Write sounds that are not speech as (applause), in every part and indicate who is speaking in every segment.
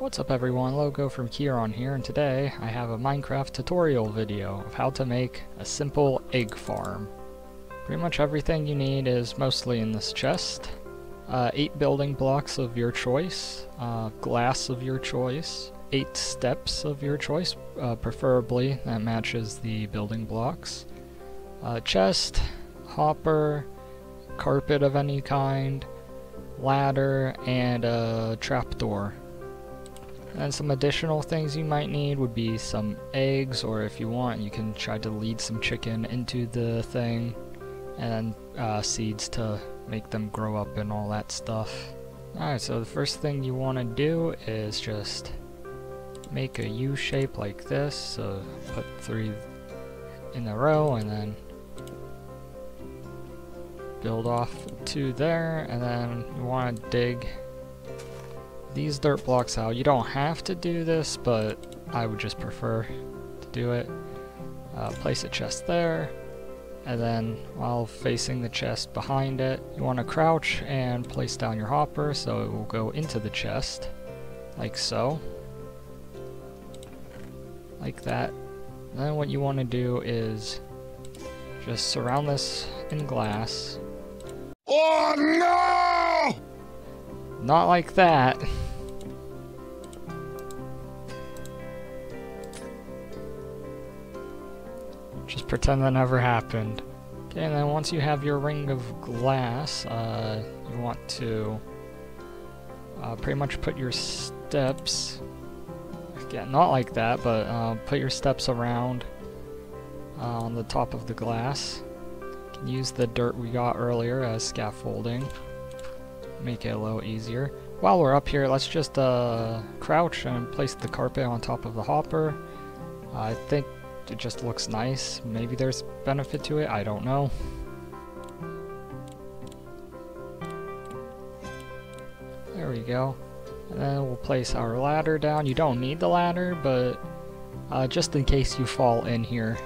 Speaker 1: What's up everyone, Logogo from Keron here, and today I have a Minecraft tutorial video of how to make a simple egg farm. Pretty much everything you need is mostly in this chest. Uh, 8 building blocks of your choice, uh, glass of your choice, 8 steps of your choice, uh, preferably that matches the building blocks, uh, chest, hopper, carpet of any kind, ladder, and a trapdoor. And some additional things you might need would be some eggs, or if you want, you can try to lead some chicken into the thing, and uh, seeds to make them grow up and all that stuff. Alright, so the first thing you want to do is just make a U shape like this, so put three in a row, and then build off two there, and then you want to dig these dirt blocks out. You don't have to do this, but I would just prefer to do it. Uh, place a chest there, and then while facing the chest behind it, you want to crouch and place down your hopper so it will go into the chest, like so. Like that. And then what you want to do is just surround this in glass.
Speaker 2: Oh no!
Speaker 1: Not like that. Just pretend that never happened. Okay, and then once you have your ring of glass, uh, you want to uh, pretty much put your steps, again, not like that, but uh, put your steps around uh, on the top of the glass. You can use the dirt we got earlier as scaffolding, make it a little easier. While we're up here, let's just uh, crouch and place the carpet on top of the hopper. I think it just looks nice. Maybe there's benefit to it, I don't know. There we go. And then we'll place our ladder down. You don't need the ladder, but uh, just in case you fall in here.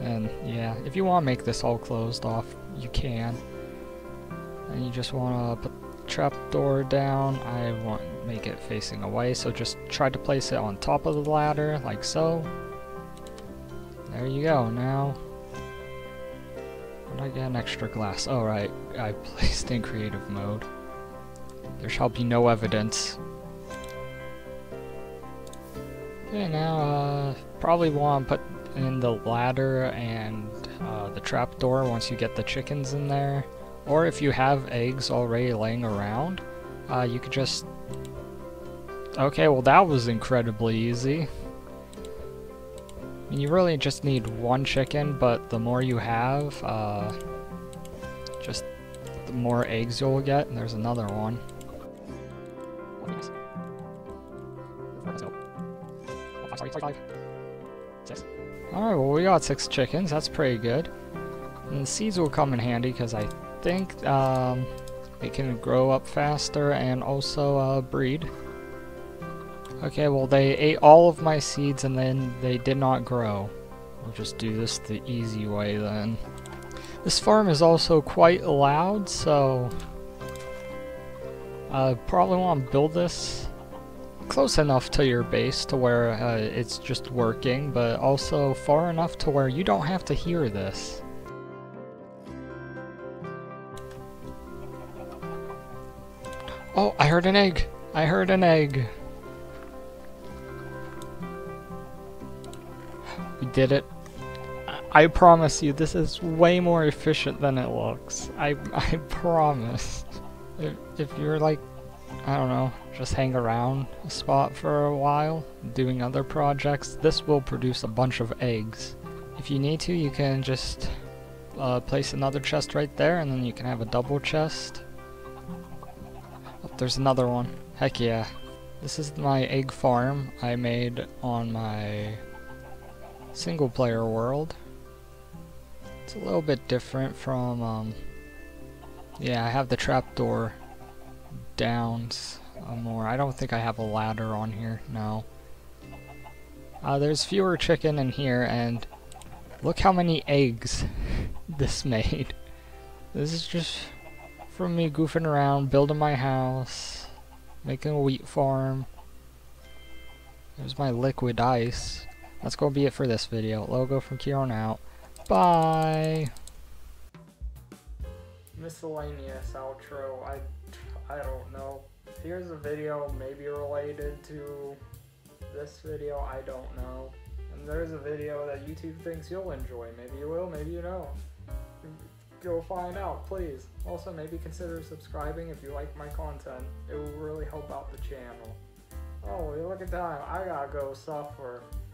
Speaker 1: And yeah, if you want to make this all closed off, you can. And you just want to put the trapdoor down. I want to make it facing away, so just try to place it on top of the ladder, like so. There you go, now... Did I get an extra glass? Oh right, I (laughs) placed in creative mode. There shall be no evidence. Okay, now, uh, probably want to put in the ladder and uh, the trapdoor once you get the chickens in there. Or if you have eggs already laying around, uh, you could just... Okay, well that was incredibly easy. Mean, you really just need one chicken, but the more you have, uh, just the more eggs you'll get. And there's another one. Alright, well we got six chickens, that's pretty good. And the seeds will come in handy because I think um, it can grow up faster and also uh, breed. Okay, well they ate all of my seeds and then they did not grow. We'll just do this the easy way then. This farm is also quite loud, so... I probably want to build this close enough to your base to where uh, it's just working, but also far enough to where you don't have to hear this. Oh, I heard an egg! I heard an egg! We did it. I promise you, this is way more efficient than it looks. I, (laughs) I promise. If, if you're like, I don't know, just hang around a spot for a while, doing other projects, this will produce a bunch of eggs. If you need to, you can just uh, place another chest right there, and then you can have a double chest. Oh, there's another one. Heck yeah. This is my egg farm I made on my single player world. It's a little bit different from, um, yeah, I have the trapdoor downs uh, more. I don't think I have a ladder on here, no. Uh, there's fewer chicken in here, and look how many eggs (laughs) this made. This is just from me goofing around, building my house, making a wheat farm. There's my liquid ice. That's gonna be it for this video. Logo from here on out. Bye! Miscellaneous outro. I, I don't know. Here's a video maybe related to this video. I don't know. And there's a video that YouTube thinks you'll enjoy. Maybe you will, maybe you don't. Go find out, please. Also, maybe consider subscribing if you like my content. It will really help out the channel. Oh, look at time. I gotta go suffer.